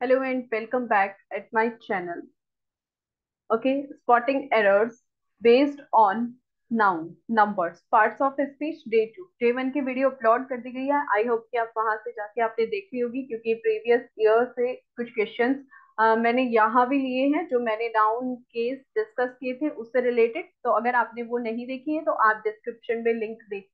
Hello and welcome back at my channel. Okay, spotting errors based on noun numbers. Parts of speech day two day one की video upload कर दी गई है. I hope कि आप वहाँ से जाके आपने देखी होगी क्योंकि प्रीवियस ईयर से कुछ क्वेश्चंस मैंने यहाँ भी लिए हैं जो मैंने नाउन केस डिस्कस किए थे उससे रिलेटेड तो अगर आपने वो नहीं देखी है तो आप डिस्क्रिप्शन में लिंक देख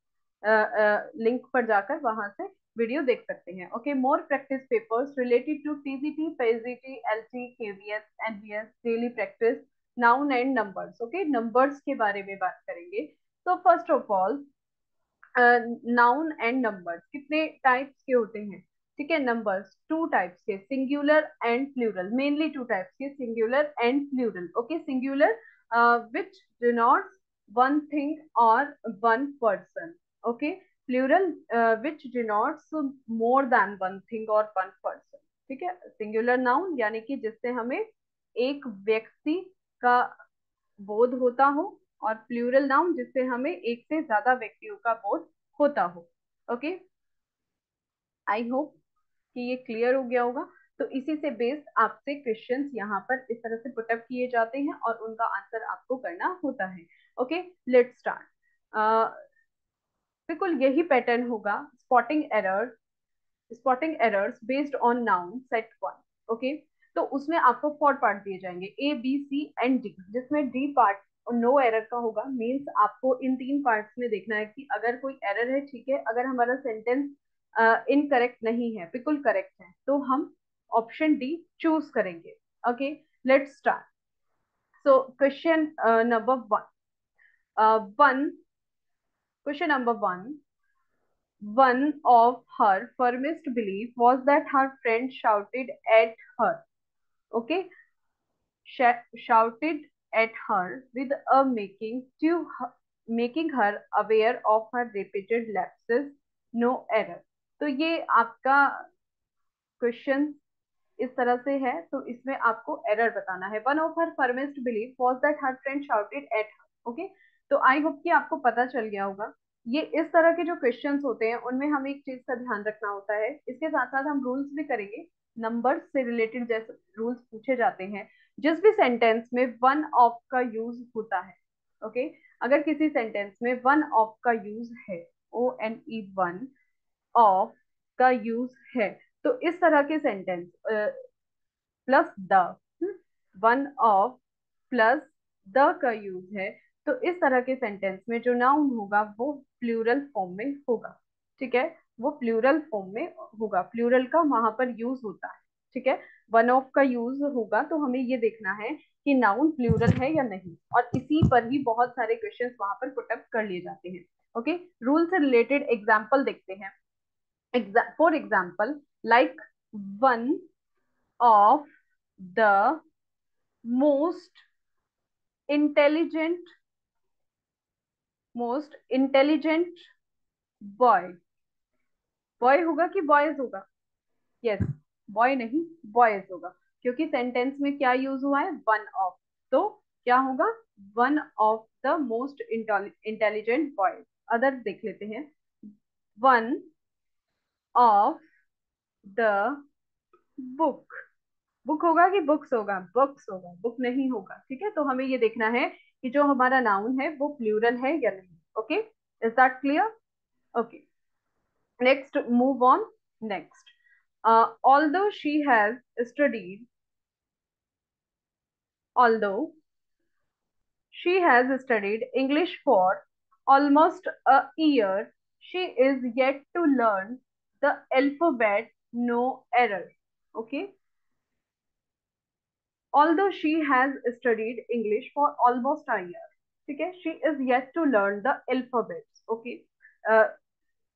लिंक पर जाकर वहाँ से वीडियो देख सकते हैं। Okay more practice papers related to TGT PGT LT KVS NVS daily practice noun and numbers okay numbers के बारे में बात करेंगे। तो first of all noun and numbers कितने टाइप्स के होते हैं? ठीक है नंबर्स टू टाइप्स के singular and plural mainly two types के singular and plural okay singular which denotes one thing और one person okay plural which denotes more than one thing और वन पर्सन ठीक है? सिंगुलर नाउन यानी कि जिससे हमें एक व्यक्ति का बोध होता हो, और प्लूरल नाउन जिससे हमें एक से ज़्यादा व्यक्तियों का बोध होता हो। ओके आई होप कि ये क्लियर हो गया होगा। तो इसी से बेस्ड आपसे क्वेश्चन यहाँ पर इस तरह से पुटअप किए जाते हैं, और उनका आंसर आपको करना होता है। ओके लेट स्टार्ट बिल्कुल यही पैटर्न होगा spotting error spotting errors based on noun set one okay तो उसमें आपको फोर पार्ट दिए जाएँगे A B C and D जिसमें डी पार्ट नो एरर का होगा। मीन्स आपको इन तीन पार्ट्स में देखना है कि अगर कोई एरर है, ठीक है, अगर हमारा सेंटेंस इनकरेक्ट नहीं है, बिल्कुल करेक्ट है तो हम ऑप्शन डी चूज़ करेंगे okay let start so question number one one Question number one. One of her firmest belief was that her friend shouted at her. Okay. Sh shouted at her with a making to her, making her aware of her repeated lapses. No error. तो ये आपका question इस तरह से है तो इसमें आपको एरर बताना है one of her firmest believe was that her friend shouted at okay तो आई होप कि आपको पता चल गया होगा। ये इस तरह के जो क्वेश्चंस होते हैं, उनमें हमें एक चीज़ का ध्यान रखना होता है। इसके साथ साथ हम रूल्स भी करेंगे। नंबर से रिलेटेड जैसे रूल्स पूछे जाते हैं। जिस भी सेंटेंस में वन ऑफ़ का यूज़ होता है ओके अगर किसी सेंटेंस में वन ऑफ़ का यूज़ है O N E one of का यूज़ है तो इस तरह के sentence plus the one of plus the का यूज़ है। तो इस तरह के सेंटेंस में जो नाउन होगा, वो प्लूरल फॉर्म में होगा, ठीक है? वो प्लूरल फॉर्म में होगा। प्लूरल का वहाँ पर यूज़ होता है, ठीक है? वन ऑफ़ का यूज़ होगा तो हमें ये देखना है कि नाउन प्लूरल है या नहीं, और इसी पर ही बहुत सारे क्वेश्चन वहाँ पर पुटअप कर लिए जाते हैं ओके रूल से रिलेटेड एग्ज़ाम्पल देखते हैं। For example like one of the most intelligent most intelligent boy boy होगा कि बॉयज़ होगा? यस yes, बॉय नहीं बॉयज़ होगा। क्योंकि सेंटेंस में क्या यूज़ हुआ है? वन ऑफ़ तो क्या होगा? One of the most intelligent boys other देख लेते हैं। One of the book book होगा कि बुक्स होगा? बुक्स होगा। बुक नहीं होगा। ठीक है? तो हमें ये देखना है कि जो हमारा नाउन है, वो प्लूरल है या नहीं okay is that clear okay next move on next although she has studied although she has studied English for almost a year she is yet to learn the alphabet no error okay although she has studied English for almost a year. Okay, she is yet to learn the alphabets. Okay, uh,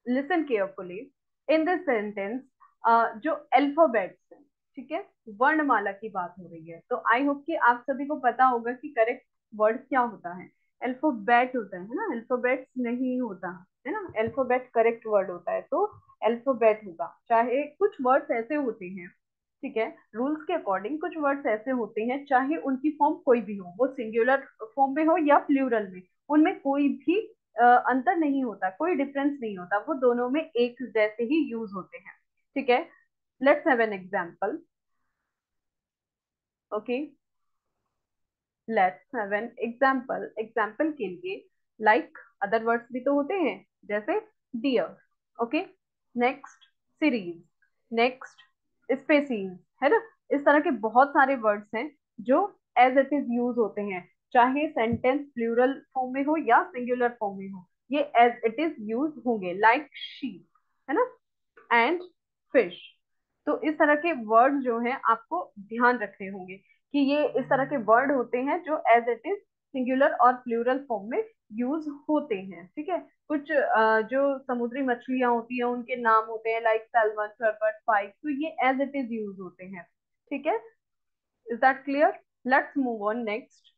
listen carefully. In this sentence, uh, जो alphabets हैं, ठीक है, वर्णमाला की बात हो रही है. तो I hope कि आप सभी को पता होगा कि correct word क्या होता है. अल्फोबेट होता है ना अल्फोबेट नहीं होता है ना अल्फोबेट करेक्ट वर्ड होता है तो अल्फोबेट होगा चाहे कुछ वर्ड्स ऐसे होते हैं ठीक है? रूल्स के अकॉर्डिंग कुछ वर्ड्स ऐसे होते हैं, चाहे उनकी फॉर्म कोई भी हो, वो सिंगुलर फॉर्म में हो या प्लूरल में, उनमें कोई भी अंतर नहीं होता, कोई डिफरेंस नहीं होता, वो दोनों में एक जैसे ही यूज़ होते हैं, ठीक है? Let's have an example okay let's have an example example के लिए लाइक अदर वर्ड्स भी तो होते हैं, जैसे deer okay next series next species, है ना? इस तरह के बहुत सारे वर्ड्स हैं जो एज इट इज़ यूज़ होते हैं, चाहे सेंटेंस प्लूरल फॉर्म में हो या सिंगुलर फॉर्म में हो, ये एज इट इज़ यूज़ होंगे लाइक शीप है ना? एंड फ़िश तो इस तरह के वर्ड जो हैं, आपको ध्यान रखने होंगे कि ये इस तरह के वर्ड होते हैं जो एज इट इज़ सिंगुलर और प्लूरल फॉर्म में यूज़ होते हैं, ठीक है? कुछ जो समुद्री मछलियाँ होती हैं, उनके नाम होते हैं लाइक सेलवन सरपट फाइक तो ये एज इट इज़ यूज़ होते हैं। ठीक है? Is that clear let's move on next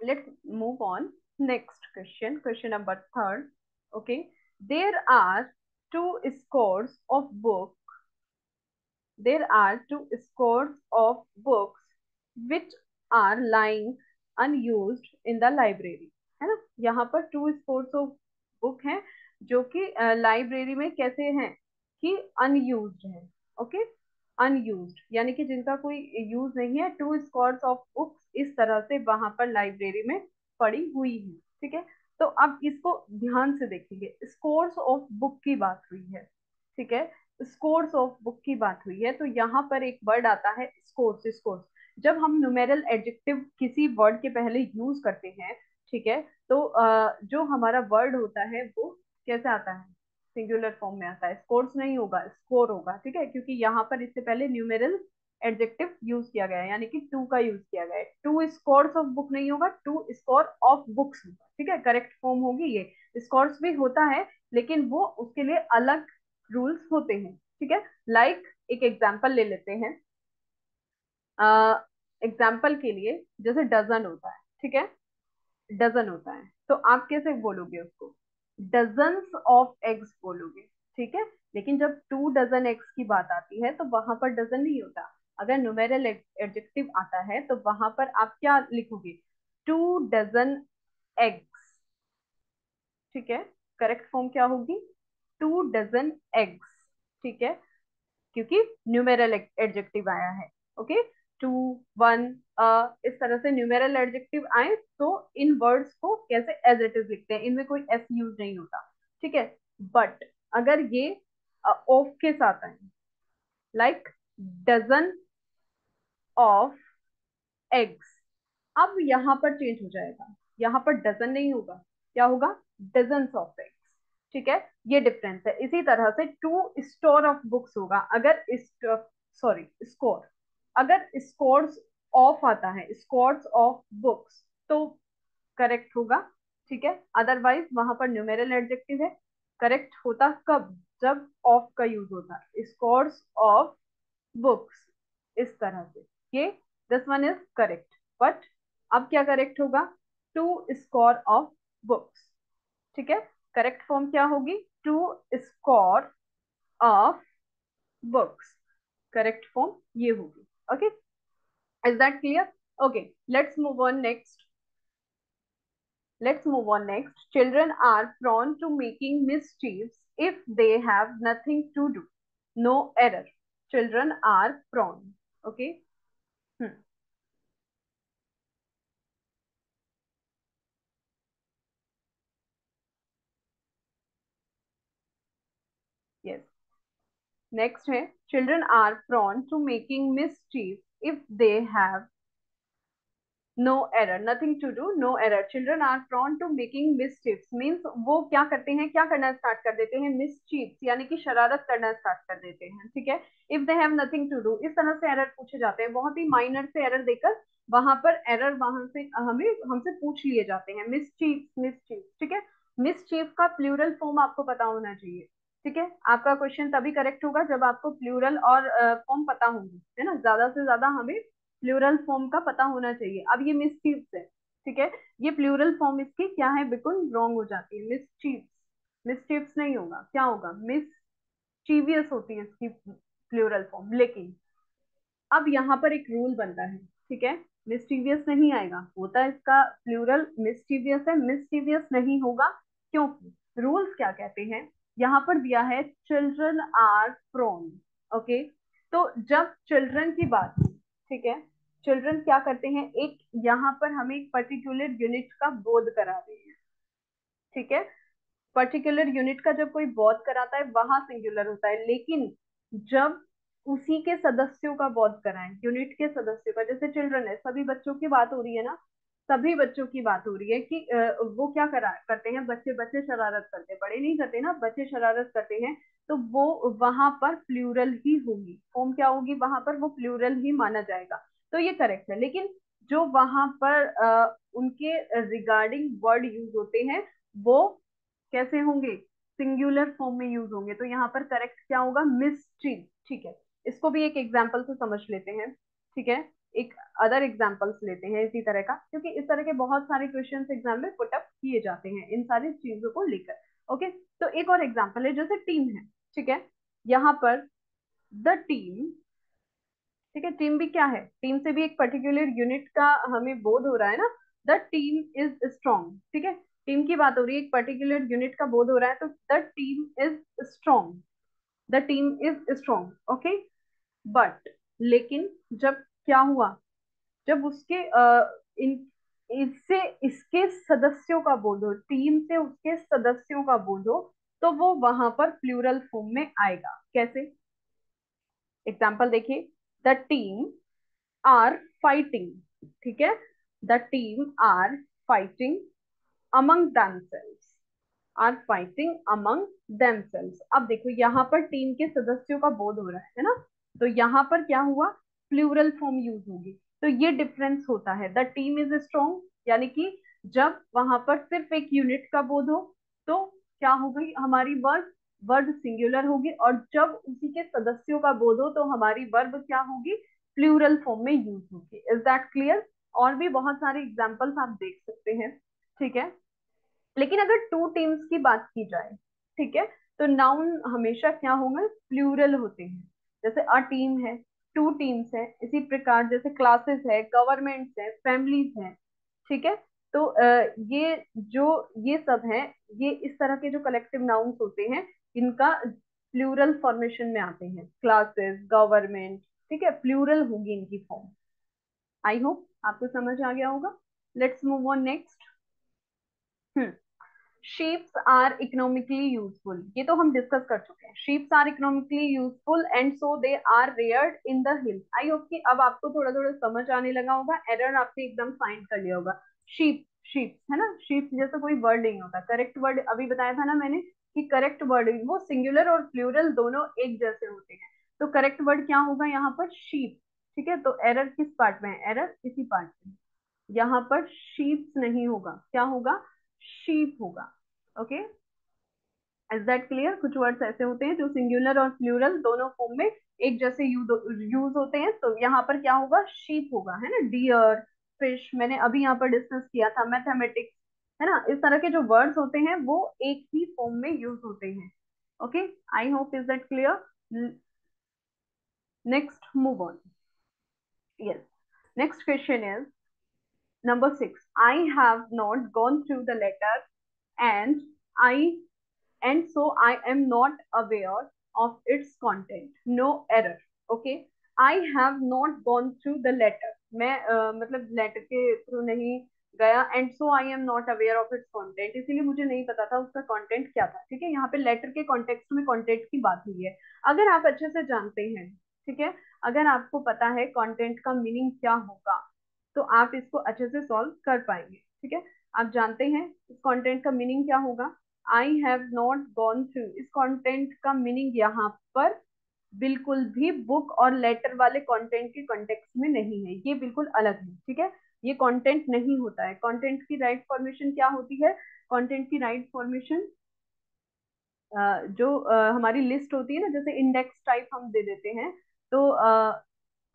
let's move on next question question number third okay there are two scores of book there are two scores of books which are lying unused in the library है ना? यहाँ पर to scores of book हैं, जो कि library में कैसे हैं कि अनयूज है ओके अनयूज्ड यानी कि जिनका कोई यूज़ नहीं है टू स्कॉर्स ऑफ़ बुक्स इस तरह से वहाँ पर लाइब्रेरी में पड़ी हुई है, ठीक है? तो अब इसको ध्यान से देखेंगे। स्कोर्स ऑफ़ बुक की बात हुई है, ठीक है? स्कोर्स ऑफ़ बुक की बात हुई है तो यहाँ पर एक वर्ड आता है स्कोर्स स्कोर्स जब हम न्यूमेरल एडजेक्टिव किसी वर्ड के पहले यूज़ करते हैं ठीक है? तो जो हमारा वर्ड होता है वो कैसे आता है? सिंगुलर फॉर्म में आता है। स्कोर्स नहीं होगा स्कोर होगा ठीक है? क्योंकि यहाँ पर इससे पहले न्यूमेरल एडजेक्टिव यूज़ किया गया है यानी कि टू का यूज़ किया गया है। टू स्कोर्स ऑफ़ बुक नहीं होगा टू स्कोर ऑफ़ बुक्स होगा ठीक है? करेक्ट फॉर्म होगी ये। स्कोर्स भी होता है लेकिन वो उसके लिए अलग रूल्स होते हैं ठीक है? लाइक like, एक एग्ज़ाम्पल ले लेते हैं। एग्ज़ाम्पल uh, के लिए जैसे डजन होता है ठीक है? डजन होता है। तो आप कैसे बोलोगे उसको? डजन्स ऑफ़ एग्स बोलोगे, ठीक है? लेकिन जब टू डजन एग्स की बात आती है तो वहाँ पर डजन नहीं होता। अगर न्यूमेरल एडजेक्टिव आता है तो वहाँ पर आप क्या लिखोगे? टू डजन एग्स ठीक है? करेक्ट फॉर्म क्या होगी? टू डजन एग्स ठीक है? क्योंकि न्यूमेरल एडजेक्टिव आया है ओके टू वन इस तरह से न्यूमेरल एडजेक्टिव आए तो इन वर्ड्स को कैसे एज इट इज़ लिखते हैं? इनमें कोई एस यूज़ नहीं होता ठीक है? बट अगर ये ऑफ़ uh, के साथ आए लाइक डजन ऑफ़ एग्स अब यहाँ पर चेंज हो जाएगा। यहाँ पर डजन नहीं होगा। क्या होगा? डजन ऑफ़ एग्स ठीक है? ये डिफरेंस है। इसी तरह से टू स्टोर ऑफ़ बुक्स होगा। अगर सॉरी स्कोर अगर स्कोर्स ऑफ़ आता है स्कोर्स ऑफ़ बुक्स तो करेक्ट होगा, ठीक है? अदरवाइज़ वहाँ पर न्यूमेरल एडजेक्टिव है करेक्ट होता कब? जब ऑफ़ का यूज़ होता स्कोर्स ऑफ़ बुक्स इस तरह से। ये this one is correct but अब क्या करेक्ट होगा? टू स्कोर ऑफ़ बुक्स ठीक है? करेक्ट फॉर्म क्या होगी? Two score of books correct form ये होगी। Okay, is that clear? Okay, let's move on next. Let's move on next. Children are prone to making mischiefs if they have nothing to do. No error. Children are prone. Okay. Hmm. Yes. Next है children are prone to making mischief if they have no error nothing to do no error children are prone to making mischiefs means वो क्या करते हैं? क्या करना start कर देते हैं? मिसचीफ्स यानी कि शरारत करना स्टार्ट कर देते हैं, ठीक है? If they have nothing to do इस तरह से एरर पूछे जाते हैं। बहुत ही माइनर से एरर देकर वहाँ पर एरर वहाँ से हमें, हमसे पूछ लिए जाते हैं। मिसचीफ्स मिसचीफ्स ठीक है? मिस मिसचीफ का प्लूरल फॉर्म आपको पता होना चाहिए। ठीक है? आपका क्वेश्चन तभी करेक्ट होगा जब आपको प्लूरल और फॉर्म पता होंगे, है ना? ज़्यादा से ज़्यादा हमें प्लूरल फॉर्म का पता होना चाहिए। अब ये मिसचीव्स है, ठीक है? ये प्लूरल फॉर्म इसकी क्या है? बिल्कुल रॉन्ग हो जाती है। मिसचीव्स मिसचीव्स नहीं होगा। क्या होगा? मिसचीवियस होती है इसकी प्लूरल फॉर्म लेकिन अब यहाँ पर एक रूल बनता है, ठीक है? मिसचीवियस नहीं आएगा। होता है इसका प्लूरल मिसचीवियस है मिसचीवियस नहीं होगा। क्योंकि रूल्स क्या कहते हैं? यहाँ पर दिया है चिल्ड्रन आर प्रोन ओके तो जब चिल्ड्रन की बात, ठीक है? चिल्ड्रन क्या करते हैं? एक यहाँ पर हमें एक पर्टिकुलर यूनिट का बोध करा रहे हैं। ठीक है? पर्टिकुलर यूनिट का जब कोई बोध कराता है, वहाँ सिंगुलर होता है। लेकिन जब उसी के सदस्यों का बोध कराएँ यूनिट के सदस्यों का, जैसे चिल्ड्रन है, सभी बच्चों की बात हो रही है ना? सभी बच्चों की बात हो रही है कि वो क्या करा करते हैं? बच्चे बच्चे शरारत करते हैं। बड़े नहीं करते ना बच्चे शरारत करते हैं तो वो वहाँ पर प्लूरल ही होगी। फॉर्म क्या होगी? वहाँ पर वो प्लूरल ही माना जाएगा। तो ये करेक्ट है। लेकिन जो वहाँ पर आ, उनके रिगार्डिंग वर्ड यूज़ होते हैं वो कैसे होंगे? सिंगुलर फॉर्म में यूज़ होंगे। तो यहाँ पर करेक्ट क्या होगा? मिस्ट्री ठीक है। इसको भी एक एग्ज़ाम्पल से समझ लेते हैं। ठीक है? एक अदर एग्जाम्पल्स लेते हैं इसी तरह का, क्योंकि इस तरह के बहुत सारे क्वेश्चन एग्ज़ाम में पुटअप किए जाते हैं इन सारी चीज़ों को लेकर ओके तो एक और एग्ज़ाम्पल है जैसे टीम है, ठीक है? यहाँ पर द टीम ठीक है? टीम भी क्या है? टीम से भी एक पर्टिकुलर यूनिट का हमें बोध हो रहा है ना? द टीम इज़ स्ट्रॉन्ग ठीक है? टीम की बात हो रही है, एक पर्टिकुलर यूनिट का बोध हो रहा है तो the team is strong the team is strong okay but लेकिन जब क्या हुआ? जब उसके इन, इससे, इसके सदस्यों का हो टीम से उसके सदस्यों का हो तो वो वहाँ पर प्लूरल फॉर्म में आएगा। कैसे? एग्ज़ाम्पल देखिए द टीम आर फाइटिंग ठीक है? The team are fighting among themselves are fighting among themselves अब देखो, यहाँ पर टीम के सदस्यों का बोध हो रहा है ना? तो यहाँ पर क्या हुआ? प्लूरल फॉर्म यूज़ होगी। तो ये डिफरेंस होता है। द टीम इज़ स्ट्रॉन्ग यानी कि जब वहाँ पर सिर्फ़ एक यूनिट का बोध हो तो क्या होगी हमारी वर्ड वर्ड सिंगुलर होगी और जब उसी के सदस्यों का बोध हो तो हमारी वर्ब क्या होगी? प्लूरल फॉर्म में यूज़ होगी। इज़ दैट क्लियर और भी बहुत सारे एग्जाम्पल्स आप देख सकते हैं। ठीक है? लेकिन अगर टू टीम्स की बात की जाए, ठीक है? तो नाउन हमेशा क्या होंगे? प्लूरल होते हैं। जैसे अ टीम है टू टीम्स है, इसी प्रकार जैसे क्लासेस है गवर्नमेंट्स है फैमिलीज़ है, ठीक है? तो ये जो, ये सब है, ये इस तरह के जो कलेक्टिव नाउन्स होते हैं, इनका प्लूरल फॉर्मेशन में आते हैं। क्लासेस गवर्नमेंट ठीक है? प्लूरल होगी इनकी फॉर्म आई होप आपको समझ आ गया होगा। Let's move on next hmm. Sheeps are economically useful ये तो हम डिस्कस कर चुके हैं। Sheeps are economically useful and so they are reared in the hills I hope कि अब आपको थोड़ा थोड़ा समझ आने लगा होगा। एरर आपने एकदम फाइंड कर लिया होगा। शीप शीप है ना? शीप जैसा कोई वर्ड नहीं होता। करेक्ट वर्ड अभी बताया था ना मैंने कि करेक्ट वर्ड वो सिंगुलर और प्लूरल दोनों एक जैसे होते हैं। तो करेक्ट वर्ड क्या होगा यहाँ पर? शीप ठीक है? तो एरर किस पार्ट में है? एरर इसी पार्ट में। यहाँ पर शीप्स नहीं होगा। क्या होगा? शीप होगा ओके इज़ दैट क्लियर कुछ वर्ड्स ऐसे होते हैं जो सिंगुलर और प्लूरल दोनों फॉर्म में एक जैसे यूज़ होते हैं तो यहाँ पर क्या होगा? शीप होगा, है ना? डियर फ़िश मैंने अभी यहाँ पर डिस्कस किया था मैथमेटिक्स है ना? इस तरह के जो वर्ड्स होते हैं, वो एक ही फॉर्म में यूज़ होते हैं okay I hope is that clear next move on yes next question is number six I have not gone through the letter and I and so I am not aware of its content no error okay I have not gone through the letter मैं मतलब letter के through नहीं गया and so I am not aware of its content इसीलिए मुझे नहीं पता था उसका कॉन्टेंट क्या था, ठीक है? यहाँ पे लेटर के कॉन्टेक्स्ट में कॉन्टेंट की बात हुई है। अगर आप अच्छे से जानते हैं, ठीक है? अगर आपको पता है कॉन्टेंट का मीनिंग क्या होगा तो आप इसको अच्छे से सॉल्व कर पाएँगे, ठीक है? आप जानते हैं इस कॉन्टेंट का मीनिंग क्या होगा? I have not gone through इस कॉन्टेंट का मीनिंग यहाँ पर बिल्कुल भी बुक और लेटर वाले कंटेंट के कॉन्टेक्स्ट में नहीं है। ये बिल्कुल अलग है, ठीक है? ये कंटेंट नहीं होता है। कंटेंट की राइट फॉर्मेशन क्या होती है? कंटेंट की राइट फॉर्मेशन जो हमारी लिस्ट होती है ना, जैसे इंडेक्स टाइप हम दे देते हैं तो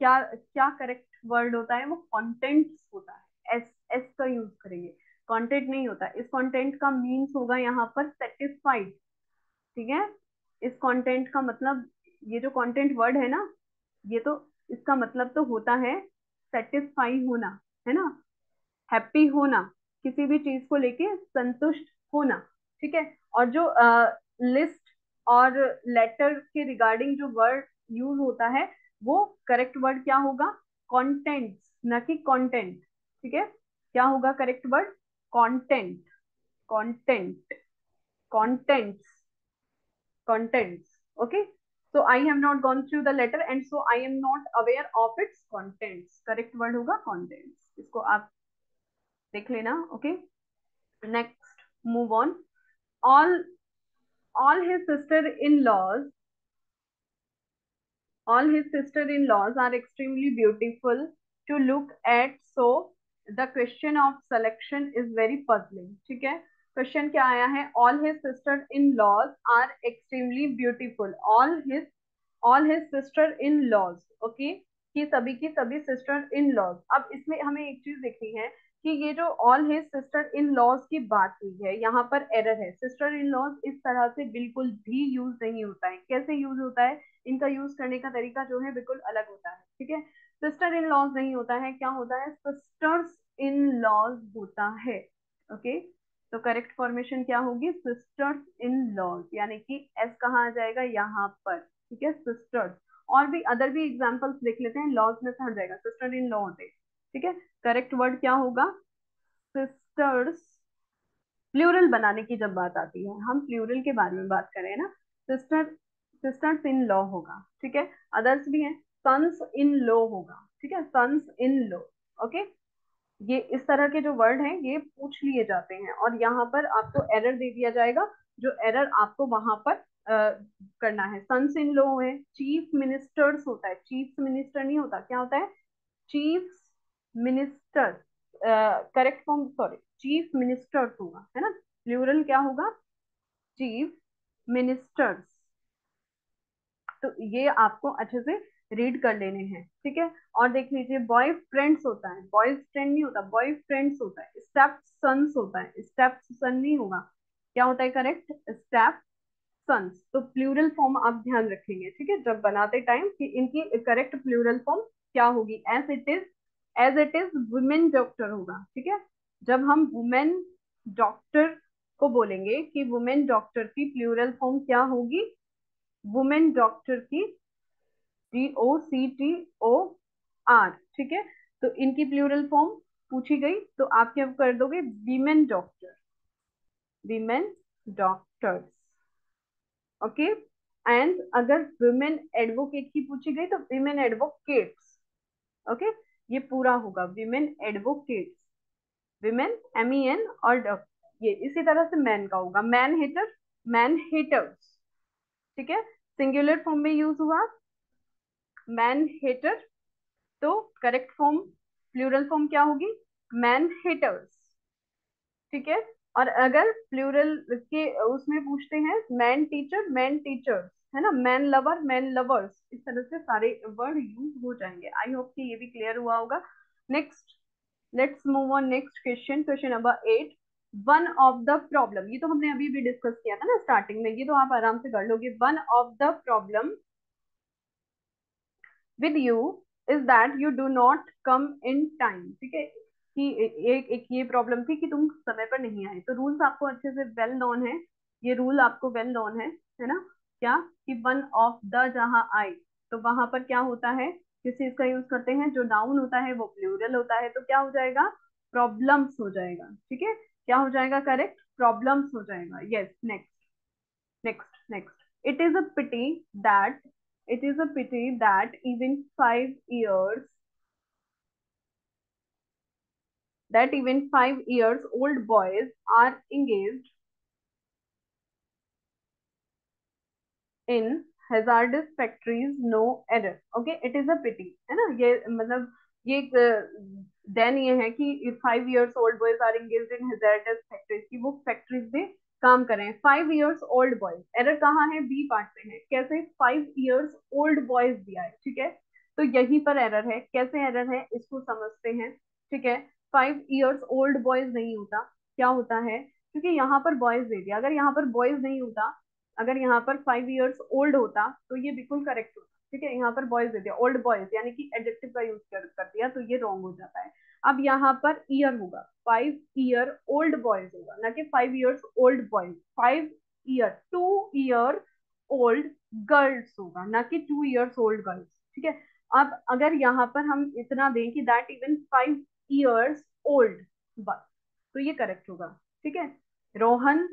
क्या क्या करेक्ट वर्ड होता है वो कंटेंट्स होता है। एस एस का यूज़ करेंगे। कंटेंट नहीं होता। इस कंटेंट का मीन्स होगा यहाँ पर सेटिस्फाइड ठीक है? इस कंटेंट का मतलब ये जो कंटेंट वर्ड है ना ये तो इसका मतलब तो होता है सेटिस्फाई होना है ना? हैप्पी होना। किसी भी चीज़ को लेके संतुष्ट होना। ठीक है? और जो लिस्ट uh, और लेटर के रिगार्डिंग जो वर्ड यूज़ होता है वो करेक्ट वर्ड क्या होगा कॉन्टेंट्स ना कि कंटेंट ठीक है क्या होगा correct word content content contents contents okay so i have not gone through the letter and so i am not aware of its contents correct word होगा contents इसको आप देख लेना okay next move on all all his sister-in-laws all his sister-in-laws are extremely beautiful to look at so the question of selection is very puzzling ठीक है question क्या आया है all his sister in laws are extremely beautiful all his all his sister in laws okay कि सभी की सभी sister in laws अब इसमें हमें एक चीज़ देखनी है कि ये जो all his sister in laws की बात हुई है, यहाँ पर एरर है। सिस्टर इन लॉज इस तरह से बिल्कुल भी यूज़ नहीं होता है। कैसे यूज़ होता है? इनका यूज़ करने का तरीका जो है बिल्कुल अलग होता है, ठीक है? सिस्टर इन लॉज नहीं होता है, क्या होता है? सिस्टर्स इन लॉज होता है ओके तो करेक्ट फॉर्मेशन क्या होगी? सिस्टर्स इन लॉज यानी कि एस कहाँ आ जाएगा? यहाँ पर, ठीक है? सिस्टर्स और भी अदर भी एग्जाम्पल्स देख लेते हैं लॉज में से हट जाएगा सिस्टर इन लॉ होते, ठीक है? करेक्ट वर्ड क्या होगा? सिस्टर्स प्लूरल बनाने की जब बात आती है, हम प्लूरल के बारे में बात करें ना सिस्टर सिस्टर्स इन लॉ होगा, ठीक है? अदर्स भी हैं सन्स इन लो होगा, ठीक है? सन्स इन लो ओके ये इस तरह के जो वर्ड हैं, ये पूछ लिए जाते हैं, और यहाँ पर आपको एरर दे दिया जाएगा, जो एरर आपको वहाँ पर करना है। सन्स इन लो है चीफ मिनिस्टर्स होता है। चीफ मिनिस्टर नहीं होता, क्या होता है? Chief minister correct form sorry chief ministers होगा, है ना? प्लूरल क्या होगा? चीफ मिनिस्टर्स तो ये आपको अच्छे से रीड कर लेने हैं, ठीक है? और देख लीजिए बॉय फ्रेंड्स होता है। बॉयज़ फ्रेंड नहीं होता बॉय फ्रेंड्स होता है। स्टेप सन्स होता है। स्टेप सन नहीं होगा। क्या होता है? करेक्ट स्टेप सन्स तो प्लूरल फॉर्म आप ध्यान रखेंगे, ठीक है? जब बनाते टाइम कि इनकी करेक्ट प्लूरल फॉर्म क्या होगी? As it is as it is women doctor होगा, ठीक है? जब हम वुमेन डॉक्टर को बोलेंगे कि वुमेन डॉक्टर की प्लूरल फॉर्म क्या होगी? वुमेन डॉक्टर की D O C T O R ठीक है? तो इनकी प्लूरल फॉर्म पूछी गई तो आप क्या कर दोगे? Women doctor women doctors okay and अगर वुमेन एडवोकेट की पूछी गई तो वीमेन एडवोकेट्स ओके ये पूरा होगा। Women advocates women M E N और ये इसी तरह से मैन का होगा। मैन हेटर मैन हेटर्स ठीक है? सिंगुलर फॉर्म में यूज़ हुआ। मैन हेटर तो करेक्ट फॉर्म प्लूरल फॉर्म क्या होगी? मैन हेटर्स ठीक है? और अगर प्लूरल के उसमें पूछते हैं मैन टीचर मैन टीचर्स है ना? मैन लवर मैन लवर्स इस तरह से सारे वर्ड यूज़ हो जाएँगे। आई होप कि ये भी क्लियर हुआ होगा। Next let's move on next question question number eight one of the problem ये तो हमने अभी भी डिस्कस किया था ना स्टार्टिंग में, ये तो आप आराम से कर लोगे। One of the problem with you is that you do not come in time ठीक है? कि एक एक ये प्रॉब्लम थी कि तुम समय पर नहीं आए। तो रूल्स आपको अच्छे से वेल नोन है। ये रूल आपको वेल नोन है है ना? क्या? कि वन ऑफ़ द जहाँ आए तो वहाँ पर क्या होता है? किस चीज़ का यूज़ करते हैं, जो नाउन होता है, वो प्लूरल होता है। तो क्या हो जाएगा? प्रॉब्लम्स हो जाएगा, ठीक है? क्या हो जाएगा? करेक्ट प्रॉब्लम्स हो जाएगा। Yes next next next it is a pity that it is a pity that even five years that even five years old boys are engaged in hazardous factories, no error. Okay, it is a pity, है ना? ये मतलब ये then ये है कि five years old boys are engaged in hazardous factories की वो फैक्ट्रीज में काम कर रहे हैं। Five years old boys error कहाँ है? बी पार्ट में है। कैसे फाइव इयर्स ओल्ड बॉयज़ दिया है ठीक है? तो यहीं पर एरर है। कैसे एरर है? इसको समझते हैं, ठीक है? फाइव इयर्स ओल्ड बॉयज़ नहीं होता क्या होता है? क्योंकि यहाँ पर बॉयज़ दे दिया। अगर यहाँ पर बॉयज़ नहीं होता अगर यहाँ पर फाइव ईयर्स ओल्ड होता तो ये बिल्कुल करेक्ट होता। ठीक है? यहाँ पर बॉयज़ दे दिया। ओल्ड बॉयज़ यानी कि एडजेक्टिव का यूज़ कर, कर दिया तो ये रॉन्ग हो जाता है। अब यहाँ पर ईयर होगा। फाइव ईयर ओल्ड बॉयज़ होगा ना कि five years old boys five year to year old girls होगा ना कि टू ईयर्स ओल्ड गर्ल्स ठीक है? अब अगर यहाँ पर हम इतना दें कि that even five years old तो ये करेक्ट होगा ठीक है? रोहन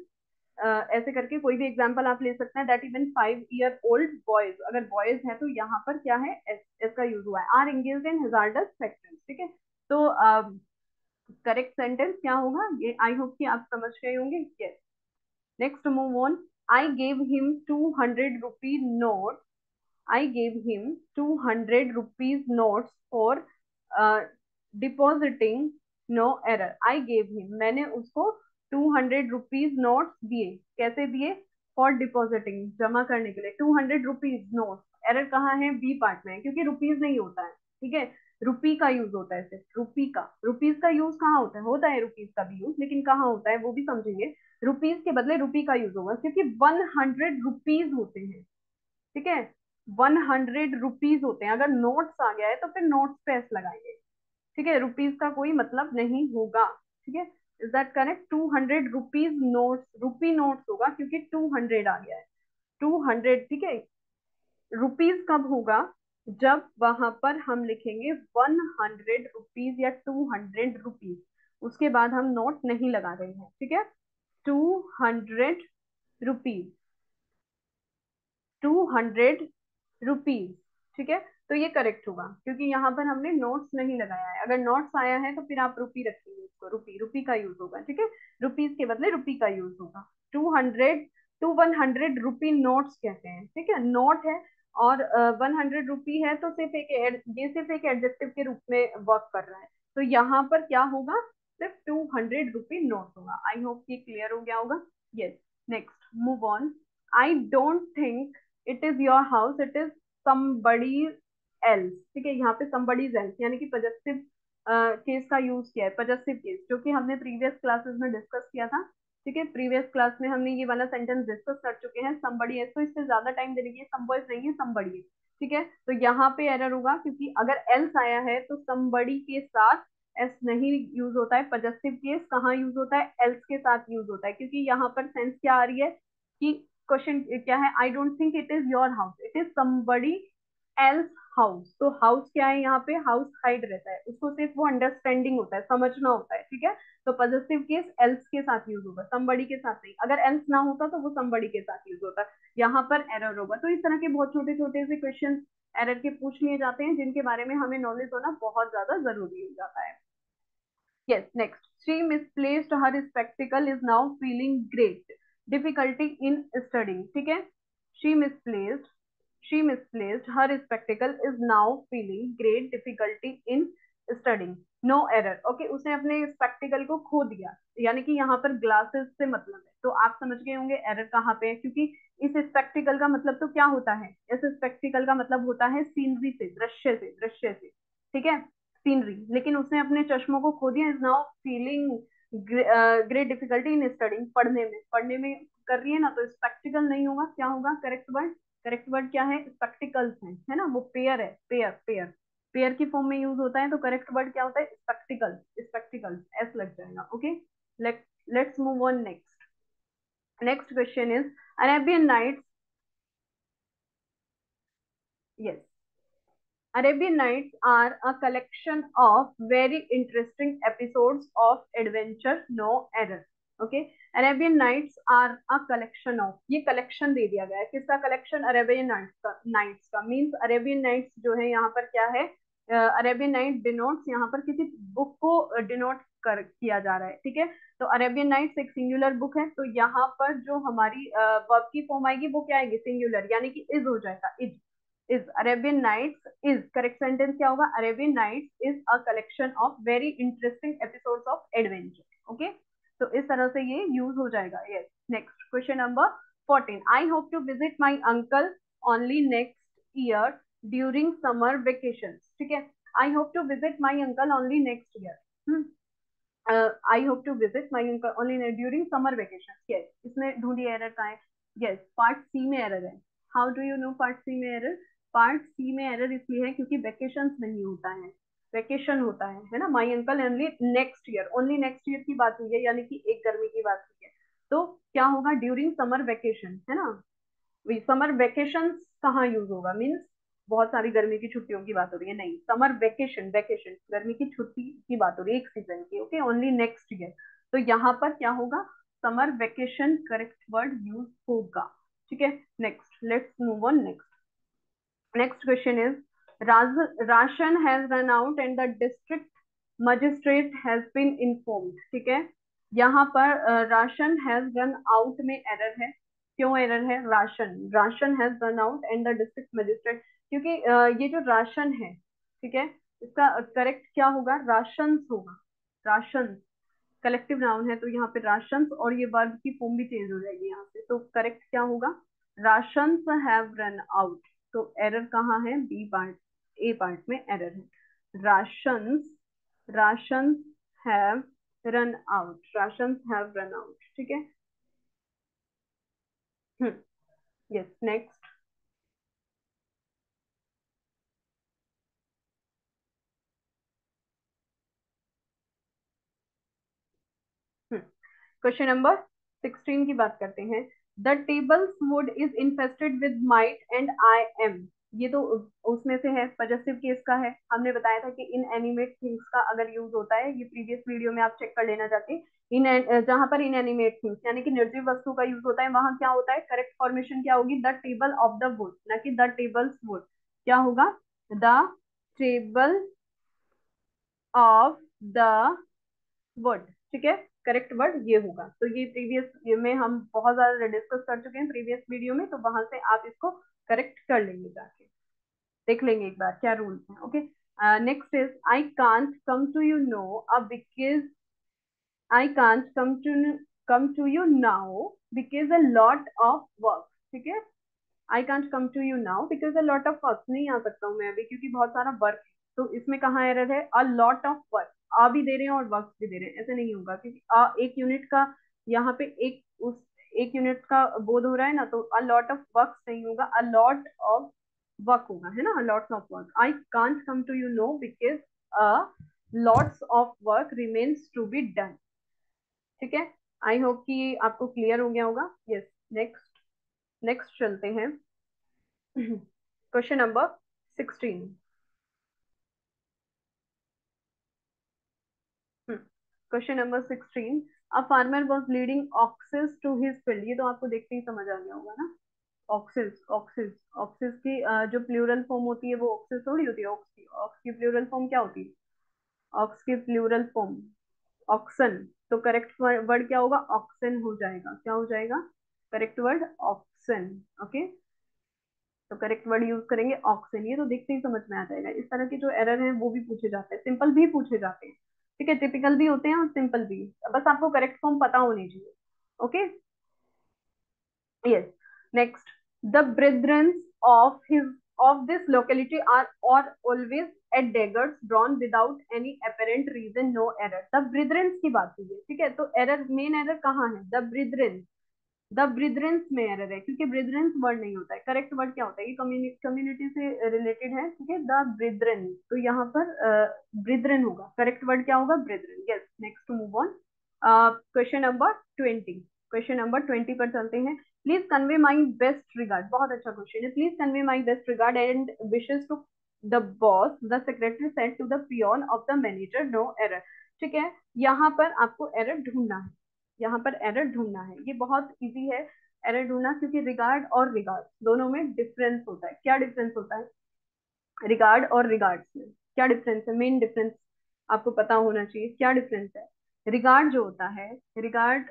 Uh, ऐसे करके कोई भी एग्ज़ाम्पल आप ले सकते हैं that even five year old boys अगर बॉयज़ है तो यहाँ पर क्या है? एस, का यूज़ हुआ है। आर इन फैक्टर्स ठीक है? तो करेक्ट uh, सेंटेंस क्या होगा? ये आई होप कि आप समझ गए होंगे। Yes next move on I gave him two hundred rupee note I gave him two hundred rupees note for depositing no error I gave him मैंने उसको टू हंड्रेड रुपीज़ नोट दिए. कैसे दिए? फॉर डिपॉजिटिंग जमा करने के लिए. Two hundred rupees note error कहाँ है? बी पार्ट में क्योंकि रुपीज़ नहीं होता है. ठीक है? रुपी का यूज़ होता है सिर्फ़. रुपी का. रुपीज़ का यूज़ कहाँ होता है? होता है रुपीज़ का भी यूज़ लेकिन कहाँ होता है वो भी समझेंगे रुपीज़ के बदले रुपी का यूज़ होगा, क्योंकि वन हंड्रेड रुपीज़ होते हैं. ठीक है? वन हंड्रेड रुपीज़ होते हैं. अगर नोट्स आ गया है तो फिर नोट्स पे एस लगाएँगे ठीक है रुपीज़ का कोई मतलब नहीं होगा, ठीक है? Is that correct two hundred rupees note rupee note होगा क्योंकि टू हंड्रेड आ गया है। टू हंड्रेड ठीक है? रुपीज़ कब होगा? जब वहाँ पर हम लिखेंगे वन हंड्रेड रुपीज़ या टू हंड्रेड रुपीज़ उसके बाद हम नोट नहीं लगा रहे हैं, ठीक है? Two hundred rupees two hundred rupees ठीक है? तो ये करेक्ट होगा क्योंकि यहाँ पर हमने नोट्स नहीं लगाया है। अगर नोट्स आया है तो फिर आप रुपी रखेंगे इसको रुपी रुपी का यूज़ होगा, ठीक है? रुपीज़ के बदले रुपी का यूज़ होगा। Two hundred two one hundred rupee notes कहते हैं, ठीक है? नोट है और वन हंड्रेड रुपी है तो सिर्फ़ एक ये सिर्फ़ एक एडजेक्टिव के रूप में वर्क कर रहा है। तो यहाँ पर क्या होगा? सिर्फ़ टू हंड्रेड रुपी नोट होगा। आई होप ये क्लियर हो गया होगा। Yes next move on I don't think it is your house it is somebody else ठीक है? यहाँ पे समबडीज एल्स यानी कि पजेसिव केस का यूज़ किया है पजेसिव केस जो कि हमने प्रीवियस क्लासेस में डिस्कस किया था, ठीक है? प्रीवियस क्लास में हमने ये वाला सेंटेंस डिस्कस कर चुके हैं समबडी एस तो इससे ज़्यादा टाइम देने की समबॉइज नहीं है समबडी है ठीक है? तो यहाँ पे एरर होगा, क्योंकि अगर एल्स आया है तो समबडी के साथ एस नहीं यूज़ होता है पजेसिव केस कहाँ यूज़ होता है? एल्स के साथ यूज़ होता है, क्योंकि यहाँ पर सेंस क्या आ रही है कि क्वेश्चन क्या है? I don't think it is your house it is somebody else house तो हाउस क्या है यहाँ पे? हाउस हाइड रहता है। उसको सिर्फ़ वो अंडरस्टैंडिंग होता है, समझना होता है, ठीक है? तो पॉजिटिव केस एल्स के साथ यूज़ होगा समबड़ी के साथ नहीं। अगर एल्स ना होता तो वो समबड़ी के साथ यूज़ होता। है यहाँ पर एरर होगा। तो इस तरह के बहुत छोटे छोटे से क्वेश्चन एरर के पूछ लिए जाते हैं, जिनके बारे में हमें नॉलेज होना बहुत ज़्यादा ज़रूरी हो जाता है। Yes, next. She misplaced her spectacle is now feeling great. Difficulty in studying, ठीक है? She misplaced she misplaced her spectacle is now feeling great difficulty in studying. No error. Okay, उसने अपने स्पेक्टिकल को खो दिया। यानी कि यहाँ पर ग्लासेस से मतलब है। तो आप समझ गए होंगे एरर कहाँ पे है? क्योंकि इस स्पेक्टिकल का मतलब तो क्या होता है? इस स्पेक्टिकल का मतलब होता है सीनरी से, दृश्य से दृश्य से। ठीक है? सीनरी लेकिन उसने अपने चश्मों को खो दिया। Is now feeling great difficulty in studying पढ़ने में। पढ़ने में कर रही है ना तो स्पेक्टिकल नहीं होगा। क्या होगा? करेक्ट वर्ड करेक्ट वर्ड क्या है? स्पेक्टिकल्स है है ना? वो पेयर है पेयर पेयर पेयर की फॉर्म में यूज़ होता है तो करेक्ट वर्ड क्या होता है? स्पेक्टिकल स्पेक्टिकल एस लग जाएगा okay let's move on next next question is Arabian Nights yes. Arabian Nights are a collection of very interesting episodes of adventure, no error. Okay, Arabian Nights are a collection of ये collection दे दिया गया है। किसका collection Arabian Nights का Nights का। Means Arabian Nights जो है यहाँ पर क्या है? अरेबियन नाइट डिनोट्स यहाँ पर किसी बुक को डिनोट कर, किया जा रहा है। ठीक है? तो अरेबियन नाइट्स एक सिंगुलर बुक है। तो यहाँ पर जो हमारी वर्ब की फॉर्म आएगी, वो क्या आएगी? सिंगुलर यानी कि इज़ हो जाएगा। Is is Arabian Nights is correct sentence क्या होगा? Arabian Nights is a collection of very interesting episodes of adventure okay तो इस तरह से ये यूज़ हो जाएगा। Yes next question number fourteen I hope to visit my uncle only next year during summer vacation ठीक है? I hope to visit my uncle only next year I hope to visit my uncle only during summer vacation yes इसमें ढूंढी error का है? Yes part C में error है। How do you know part C में error part C में error इसलिए है क्योंकि वेकेशन नहीं होता है। वेकेशन होता है है ना? My uncle only next year only next year की बात हुई है, यानी कि एक गर्मी की बात हुई है। तो क्या होगा? ड्यूरिंग समर वेकेशन है ना? समर वेकेशन कहाँ यूज़ होगा? मीन्स बहुत सारी गर्मी की छुट्टियों की बात हो रही है। नहीं समर वेकेशन वेकेशन गर्मी की छुट्टी की बात हो रही है एक सीज़न की ओके ओनली नेक्स्ट ईयर तो यहाँ पर क्या होगा? Summer vacation correct word use होगा। ठीक है? Next let's move on next next question is ration has run out and the district magistrate has been informed ठीक है? यहाँ पर राशन हैज़ रन आउट में एरर है। क्यों एरर है? Ration ration has run out and the district magistrate क्योंकि ये जो राशन है, ठीक है? इसका करेक्ट क्या होगा? राशन होगा। राशन कलेक्टिव नाउन है तो यहाँ पे राशन और ये वर्ब की फॉर्म भी चेंज हो जाएगी यहाँ से। तो करेक्ट क्या होगा? राशन हैव रन आउट तो एरर कहाँ है? बी पार्ट ए पार्ट में एरर है। Ration ration have run out ration have run out ठीक है? Yes next question number sixteen की बात करते हैं। The tables wood is infested with mite and I am ये तो उसमें से है पजेसिव केस का है। हमने बताया था कि इन एनिमेट थिंग्स का अगर यूज़ होता है, ये प्रीवियस वीडियो में आप चेक कर लेना चाहते इन जहाँ पर इन एनिमेट थिंग्स यानी कि निर्जीव वस्तु का यूज़ होता है, वहाँ क्या होता है? करेक्ट फॉर्मेशन क्या होगी? The table of the wood ना कि द टेबल्स वुड क्या होगा? The table of the wood ठीक है? करेक्ट वर्ड ये होगा। तो ये प्रीवियस में हम बहुत ज़्यादा डिस्कस कर चुके हैं प्रीवियस वीडियो में तो वहाँ से आप इसको करेक्ट कर लेंगे जाके। देख लेंगे एक बार क्या रूल्स हैं okay next is I can't come to you no अब because I can't come to come to you now because a lot of work ठीक है? I can't come to you now because a lot of work नहीं आ सकता हूँ मैं अभी, क्योंकि बहुत सारा वर्क है। तो इसमें कहाँ एरर है? अ लॉट ऑफ़ वर्क आ भी दे रहे हैं और वर्क भी दे रहे हैं, ऐसे नहीं होगा, क्योंकि, आ, एक यूनिट का यहाँ पे एक उस एक यूनिट का बोध हो रहा है ना तो अ लॉट ऑफ़ वर्क नहीं होगा अ लॉट ऑफ़ वर्क होगा, है ना? Lots of work I can't come to you no because a lots of work remains to be done ठीक है? आई होप कि आपको क्लियर हो गया होगा। यस नेक्स्ट नेक्स्ट चलते हैं। Question number sixteen question number sixteen a farmer was leading oxes to his field ये तो आपको देखते ही समझ आ गया होगा ना? ऑक्सिस ऑक्सिस ऑक्सिस की जो प्लूरल फॉर्म होती है वो ऑक्सिस थोड़ी होती है। ऑक्स की ऑक्स की प्लूरल फॉर्म क्या होती है? ऑक्स की प्लूरल फॉर्म ऑक्सन तो करेक्ट वर्ड क्या होगा? ऑक्सन हो जाएगा। क्या हो जाएगा? करेक्ट वर्ड ऑक्सन ओके तो करेक्ट वर्ड यूज़ करेंगे ऑक्सन ये तो देखते ही समझ में आ जाएगा। इस तरह के जो एरर है, वो भी पूछे जाते हैं। सिंपल भी पूछे जाते हैं। ठीक है टिपिकल भी होते हैं और सिंपल भी। बस आपको करेक्ट फॉर्म पता होनी चाहिए okay yes next the brethrens of his of this locality are और always at daggers drawn without any apparent reason no error the brethrens की बात कीजिए ठीक है? तो एरर मेन एरर कहाँ है? द ब्रिद्रंस द ब्रिदरेंस में एरर है, क्योंकि ब्रिदरेंस वर्ड नहीं होता है। करेक्ट वर्ड क्या होता है ये कम्युनिटी से रिलेटेड है, ठीक है? द ब्रिदरन तो यहाँ पर ब्रिदरन होगा। करेक्ट वर्ड क्या होगा? Brethren. Yes next move on question number twenty question number twenty पर चलते हैं। Please convey my best regard बहुत अच्छा क्वेश्चन है। Please convey my best regard and wishes to the boss the secretary set to the peon of the manager no error ठीक है? यहाँ पर आपको एरर ढूंढना है। यहाँ पर एरर ढूंढना है। ये बहुत इजी है एरर ढूंढना क्योंकि रिगार्ड और रिगार्ड दोनों में डिफरेंस होता है। क्या डिफरेंस होता है? रिगार्ड और रिगार्ड्स में। क्या डिफरेंस है? मेन डिफरेंस आपको पता होना चाहिए। क्या डिफरेंस है? रिगार्ड जो होता है रिगार्ड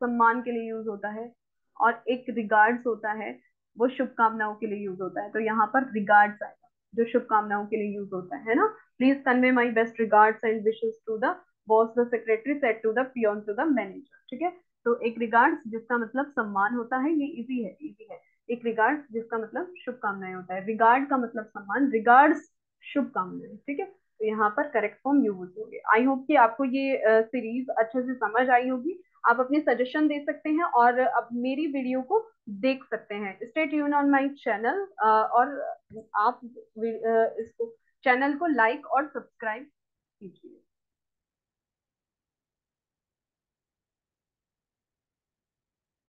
सम्मान के लिए यूज़ होता है और एक रिगार्ड्स होता है, वो शुभकामनाओं के लिए यूज़ होता है। तो यहाँ पर रिगार्ड्स आएगा, जो शुभकामनाओं के लिए यूज़ होता है ना? Please convey my best regards and wishes to the boss the secretary set to the peon to the manager ठीक है? तो एक रिगार्ड्स जिसका मतलब सम्मान होता है ये इजी है इजी है। एक रिगार्ड्स जिसका मतलब शुभकामनाएँ होता है। रिगार्ड का मतलब सम्मान रिगार्ड्स शुभकामनाएँ ठीक है? तो यहाँ पर करेक्ट फॉर्म यूज़ होंगे आई होप कि आपको ये सीरीज़ uh, अच्छे से समझ आई होगी। आप अपने सजेशन दे सकते हैं और अब मेरी वीडियो को देख सकते हैं। Stay tune on my channel और आप इसको चैनल को लाइक और सब्सक्राइब कीजिए।